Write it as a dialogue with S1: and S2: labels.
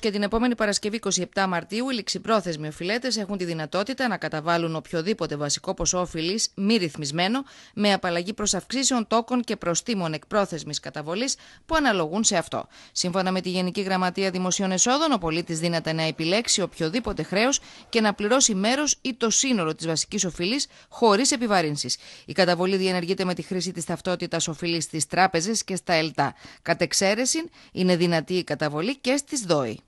S1: Και την επόμενη Παρασκευή 27 Μαρτίου, οι ληξιπρόθεσμοι οφειλέτες έχουν τη δυνατότητα να καταβάλουν οποιοδήποτε βασικό ποσό οφειλής μη ρυθμισμένο, με απαλλαγή προς αυξήσεων τόκων και προστήμων εκπρόθεσμης καταβολής που αναλογούν σε αυτό. Σύμφωνα με τη Γενική Γραμματεία Δημοσίων Εσόδων, ο πολίτης δύναται να επιλέξει οποιοδήποτε χρέος και να πληρώσει μέρος ή το σύνολο της βασικής οφειλής χωρίς επιβαρύνσεις. Η καταβολή διενεργείται με τη χρήση της ταυτότητας οφειλής στις τράπεζες και στα ΕΛΤΑ. Κατ' εξαίρεση, είναι δυνατή η καταβολή και στις ΔΟΗ.